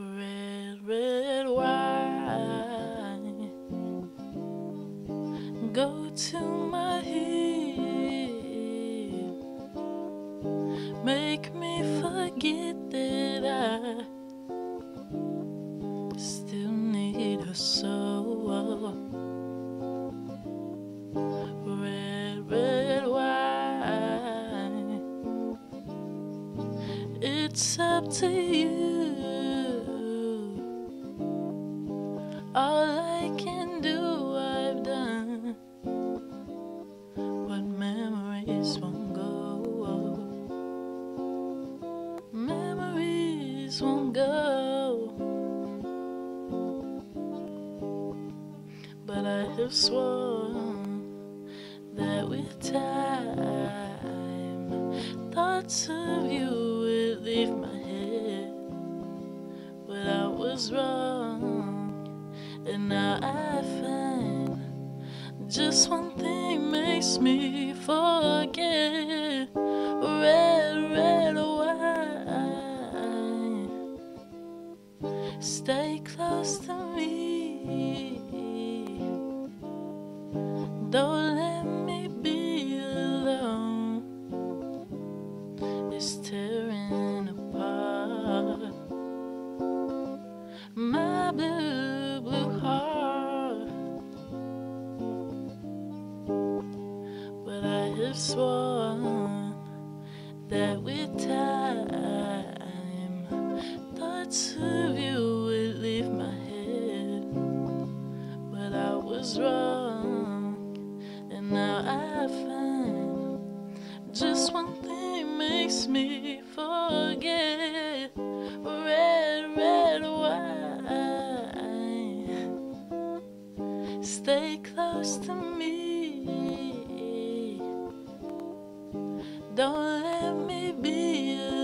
Red, red wine. Go to my head. Make me forget that I still need her so. Red, red wine. It's up to you. All I can do, I've done. But memories won't go. Memories won't go. But I have sworn that with time, thoughts of you would leave my head. But I was wrong. And now I find just one thing makes me forget. Red, red wine. Stay close to me. Don't let have sworn that with time, thoughts of you would leave my head. But I was wrong, and now I find just one thing makes me forget. Red, red wine. Stay close to me. Don't let me be